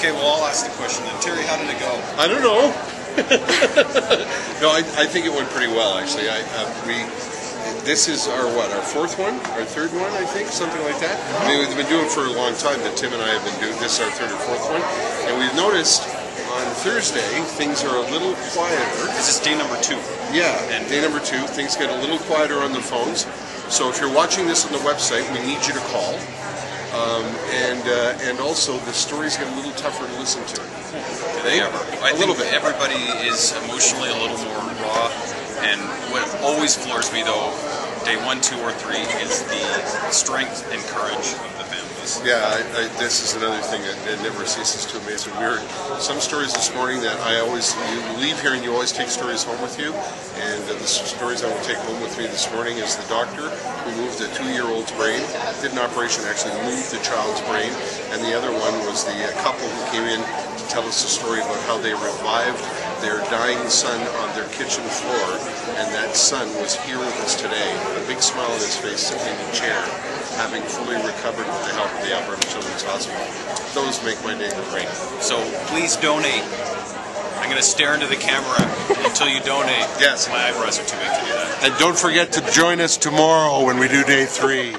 Okay, well, I'll ask the question then. Terry, how did it go? I don't know. no, I, I think it went pretty well actually. I uh, we this is our what our fourth one, our third one, I think, something like that. I mean, we've been doing it for a long time, but Tim and I have been doing this is our third or fourth one, and we've noticed on Thursday things are a little quieter. This is day number two. Yeah, and day number two, things get a little quieter on the phones. So if you're watching this on the website, we need you to call. And uh, and also the stories get a little tougher to listen to. Do they ever? I A think little bit. everybody is emotionally a little more raw. And what always floors me, though, day one, two, or three, is the strength and courage of the families. Yeah, I, I, this is another thing that, that never ceases to amaze me. We heard some stories this morning that I always, you leave here and you always take stories home with you. And the stories I will take home with me this morning is the doctor who moved a two-year-old's brain, did an operation, actually moved the child's brain. And the other one was the uh, couple who came in to tell us a story about how they revived their dying son on their kitchen floor. And that son was here with us today, with a big smile on his face, sitting in a chair, having fully recovered with the help of the Alberta Children's Hospital. Those make my day great. So please donate. I'm going to stare into the camera until you donate. Yes. My eyebrows are too big to do that. And don't forget to join us tomorrow when we do day three.